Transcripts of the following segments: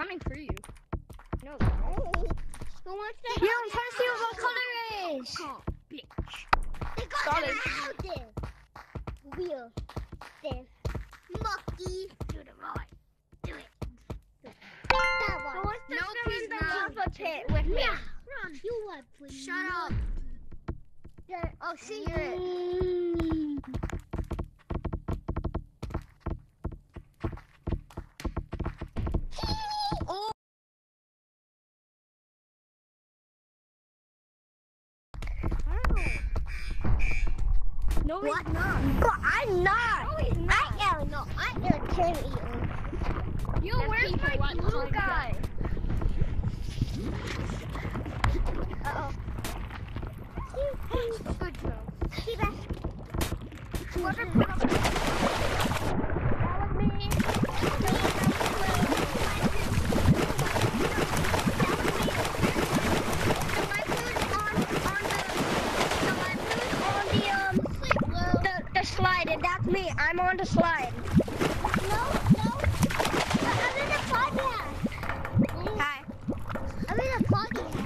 coming for you. No. Who wants to? Yo, I'm trying to see what my color is. Oh, bitch. They got Got the it. mountain. Wheel. This. Monkey. Do the right. Do it. That one. Who wants to No, swim please in the not. lava pit with me? Yeah. You want please. Shut up. Oh, see you're. Mm. Oh. No, What? he's not. But I'm not. No, he's not. I am not. I am eat. Yo, Then where's my blue guy? Uh oh. Good job. See that? Whoever put up That was me. The, and that's me. I'm on the slide. No, no. I'm in the podcast. Hi. I'm in.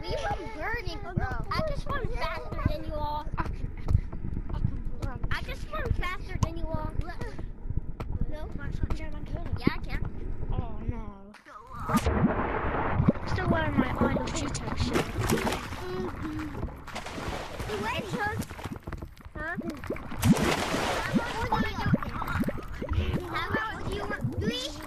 We were burning, bro. I just run faster than you all. I just run faster than you all. No? Yeah, I can. Oh, no. Still wearing my idle G-Tech shirt. Mm-hmm. The way it Huh? How about you, Lee?